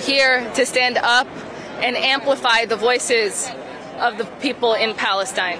here to stand up and amplify the voices of the people in Palestine!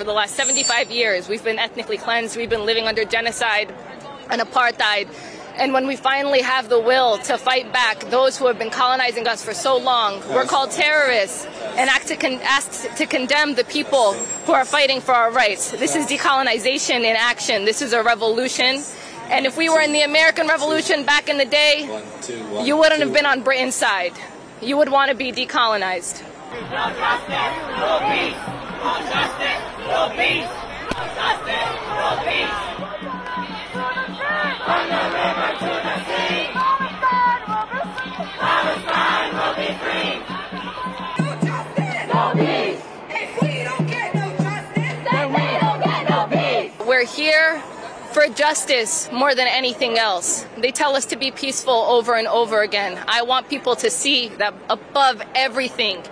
For the last 75 years, we've been ethnically cleansed, we've been living under genocide and apartheid. And when we finally have the will to fight back those who have been colonizing us for so long, we're called terrorists and act to con- asked to condemn the people who are fighting for our rights. This is decolonization in action. This is a revolution. And if we were in the American Revolution back in the day, you wouldn't have been on Britain's side. You would want to be decolonized. We're here for justice more than anything else. They tell us to be peaceful over and over again. I want people to see that above everything,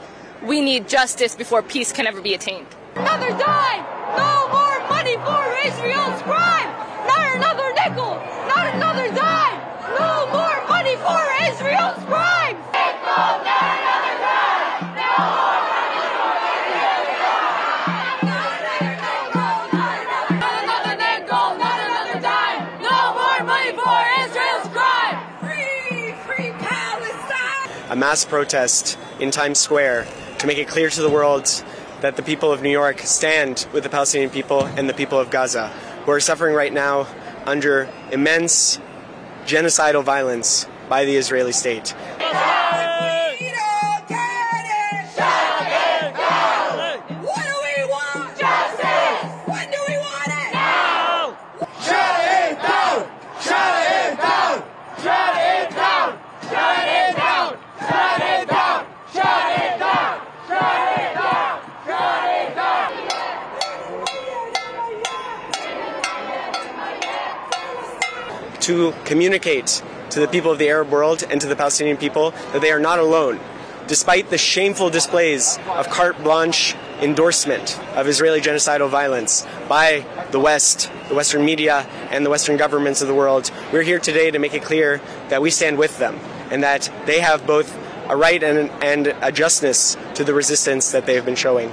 we need justice before peace can ever be attained. Another dime! No more money for Israel's crime! Not another nickel! Not another dime! No more money for Israel's crime! Not another nickel! Not another dime! No more money for Israel's crime! Free, free Palestine! a mass protest in Times Square to make it clear to the world that the people of New York stand with the Palestinian people and the people of Gaza, who are suffering right now under immense genocidal violence by the Israeli state. To communicate to the people of the Arab world and to the Palestinian people that they are not alone. Despite the shameful displays of carte blanche endorsement of Israeli genocidal violence by the West, the Western media, and the Western governments of the world, we're here today to make it clear that we stand with them and that they have both a right and, and a justness to the resistance that they have been showing.